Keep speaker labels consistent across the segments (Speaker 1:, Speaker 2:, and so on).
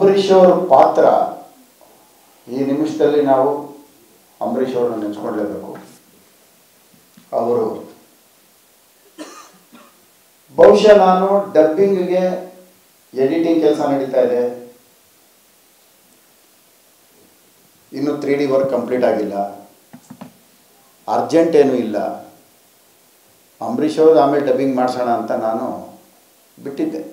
Speaker 1: ಅಂಬರೀಷ್ ಅವರ ಪಾತ್ರ ಈ ನಿಮಿಷದಲ್ಲಿ ನಾವು ಅಂಬರೀಷ್ ಅವರನ್ನು ನೆನೆಸ್ಕೊಳ್ಲೇಬೇಕು ಅವರು, ಬಹುಶಃ ನಾನು ಡಬ್ಬಿಂಗ್ಗೆ ಎಡಿಟಿಂಗ್ ಕೆಲಸ ನಡೀತಾ ಇದೆ. ಇನ್ನು ತ್ರೀ ಡಿ ವರ್ಕ್ ಕಂಪ್ಲೀಟ್ ಆಗಿಲ್ಲ. ಅರ್ಜೆಂಟ್ ಏನೂ ಇಲ್ಲ. ಅಂಬರೀಷ್ ಅವ್ರದ್ದು ಆಮೇಲೆ ಡಬ್ಬಿಂಗ್ ಮಾಡಿಸೋಣ ಅಂತ ನಾನು ಬಿಟ್ಟಿದ್ದೆ.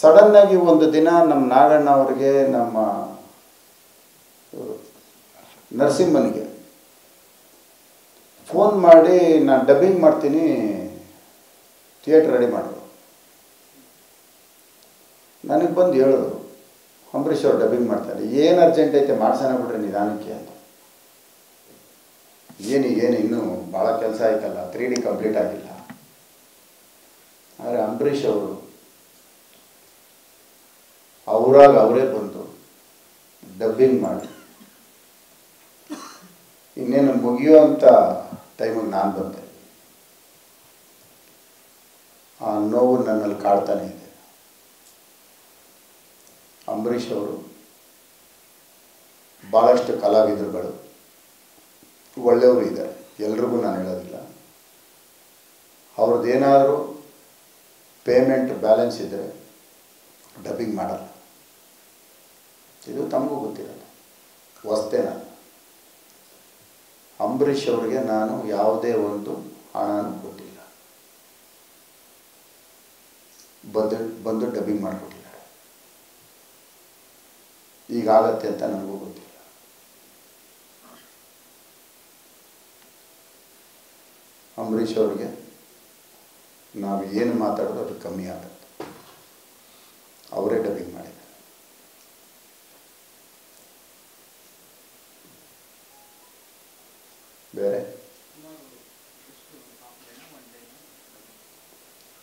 Speaker 1: ಸಡನ್ನಾಗಿ ಒಂದು ದಿನ ನಮ್ಮ ನಾಗಣ್ಣ ಅವರಿಗೆ ನಮ್ಮ ನರಸಿಂಹನಿಗೆ ಫೋನ್ ಮಾಡಿ ನಾನು ಡಬ್ಬಿಂಗ್ ಮಾಡ್ತೀನಿ ಥಿಯೇಟ್ರ್ ರೆಡಿ ಮಾಡಿದ್ರು ನನಗೆ ಬಂದು ಹೇಳಿದ್ರು ಅಂಬರೀಷ್ ಅವ್ರು ಡಬ್ಬಿಂಗ್ ಮಾಡ್ತಾರೆ ಏನು ಅರ್ಜೆಂಟ್ ಐತೆ ಮಾಡ್ಸೋಣ ಬಿಡ್ರಿ ನಿಧಾನಕ್ಕೆ ಅಂತ. ಏನು ಏನು, ಇನ್ನೂ ಭಾಳ ಕೆಲಸ ಆಯ್ತಲ್ಲ ತ್ರೀ ಡಿ ಕಂಪ್ಲೀಟ್ ಆಗಿಲ್ಲ. ಆದರೆ ಅಂಬರೀಷ್ ಅವರು ಅವರಾಗ ಅವರೇ ಬಂದು ಡಬ್ಬಿಂಗ್ ಮಾಡಿ. ಇನ್ನೇನು ಮುಗಿಯುವಂಥ ಟೈಮಿಗೆ ನಾನು ಬಂದೆ. ಆ ನೋವು ನನ್ನಲ್ಲಿ ಕಾಡ್ತಾನೆ ಇದೆ. ಅಂಬರೀಷ್ ಅವರು ಭಾಳಷ್ಟು ಕಲಾವಿದರುಗಳು, ಒಳ್ಳೆಯವರು ಇದ್ದಾರೆ. ಎಲ್ರಿಗೂ ನಾನು ಹೇಳೋದಿಲ್ಲ. ಅವ್ರದ್ದೇನಾದರೂ ಪೇಮೆಂಟ್ ಬ್ಯಾಲೆನ್ಸ್ ಇದ್ದರೆ ಡಬ್ಬಿಂಗ್ ಮಾಡಲ್ಲ. ಇದು ತಮಗೂ ಗೊತ್ತಿರಲ್ಲ. ನಾನು ಅಂಬರೀಷ್ ಅವರಿಗೆ ನಾನು ಯಾವುದೇ ಒಂದು ಹಣನೂ ಕೊಟ್ಟಿಲ್ಲ. ಬಂದು ಬಂದು ಡಬ್ಬಿಂಗ್ ಮಾಡಿಕೊಟ್ಟಿದ್ದಾರೆ. ಈಗಾಗತ್ತೆ ಅಂತ ನನಗೂ ಗೊತ್ತಿಲ್ಲ. ಅಂಬರೀಷ್ ಅವ್ರಿಗೆ ನಾವು ಏನು ಮಾತಾಡೋದು ಅದು ಕಮ್ಮಿ ಆಗುತ್ತೆ ಅವರೇ ಡಬ್ಬಿಂಗ್ ಮಾಡಿದ್ದಾರೆ ಬೇರೆ?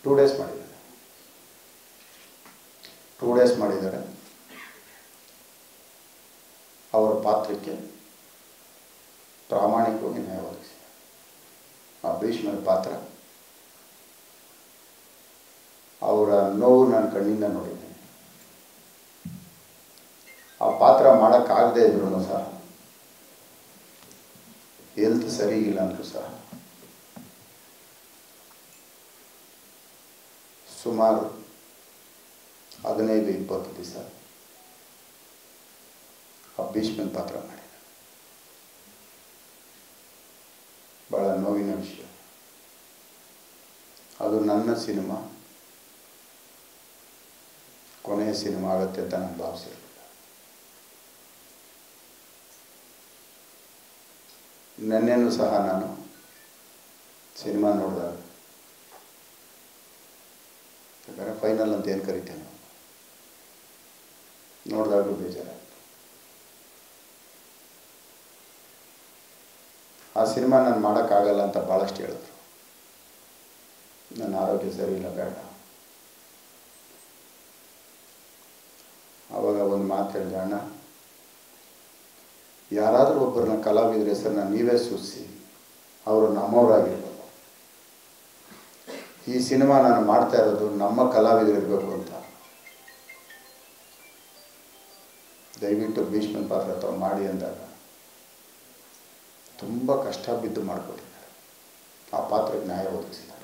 Speaker 1: ಟೂ ಡೇಸ್ ಮಾಡಿದ್ದಾರೆ. ಟೂ ಡೇಸ್ ಮಾಡಿದ್ದಾರೆ. ಅವರ ಪಾತ್ರಕ್ಕೆ ಪ್ರಾಮಾಣಿಕವಾಗಿ ನ್ಯಾಯ ಒದಗಿಸಿ ಆ ಭೀಷ್ಮರ ಪಾತ್ರ. ಅವರ ನೋವು ನಾನು ಕಣ್ಣಿಂದ ನೋಡಿದ್ದೇನೆ. ಆ ಪಾತ್ರ ಮಾಡೋಕ್ಕಾಗದೇ ಇದ್ರು ಸಹ ಹೆಲ್ತ್ ಸರಿ ಇಲ್ಲ ಅಂದರೂ ಸಹ. ಸುಮಾರು ಹದಿನೈದು, ಇಪ್ಪತ್ತು ದಿವಸ ಆ ಭೀಷ್ಮನ್ ಪಾತ್ರ ಮಾಡಿದ. ಬಹಳ ನೋವಿನ ವಿಷಯ. ಅದು ನನ್ನ ಸಿನಿಮಾ. ಕೊನೆಯ ಸಿನಿಮಾ ಆಗುತ್ತೆ ಅಂತ ನಾನು ಭಾವಿಸಿರಲಿಲ್ಲ ನೆನ್ನೆನೂ ಸಹ ನಾನು ಸಿನಿಮಾ ನೋಡಿದಾಗ ಯಾಕಂದರೆ ಫೈನಲ್ ಅಂತ ಏನು ಕರಿತೇನೆ. ನಾವು ನೋಡಿದಾಗಲೂ ಬೇಜಾರ. ಆ ಸಿನಿಮಾ ನಾನು ಮಾಡೋಕ್ಕಾಗಲ್ಲ ಅಂತ ಭಾಳಷ್ಟು ಹೇಳಿದ್ರು. ನನ್ನ ಆರೋಗ್ಯ ಸರಿ ಇಲ್ಲ, ಬೇಡ. ಆವಾಗ ಒಂದು ಮಾತು ಹೇಳಿದೆ, ಅಣ್ಣ ಯಾರಾದರೂ ಒಬ್ಬರನ್ನ ಕಲಾವಿದರ ಹೆಸರನ್ನ ನೀವೇ ಸೂಚಿಸಿ ಅವರು ನಮ್ಮವರಾಗಿರ್ಬೇಕು ಈ ಸಿನಿಮಾ ನಾನು ಮಾಡ್ತಾ ಇರೋದು ನಮ್ಮ ಕಲಾವಿದರಿರಬೇಕು ಅಂತ. ದಯವಿಟ್ಟು ಭೀಷ್ಮ ಪಾತ್ರ ತಾವು ಮಾಡಿ ಅಂದಾಗ ತುಂಬ ಕಷ್ಟ ಬಿದ್ದು ಮಾಡಿಕೊಟ್ಟಿದ್ದಾರೆ. ಆ ಪಾತ್ರಕ್ಕೆ ನ್ಯಾಯ ಒದಗಿಸಿದ್ದಾರೆ.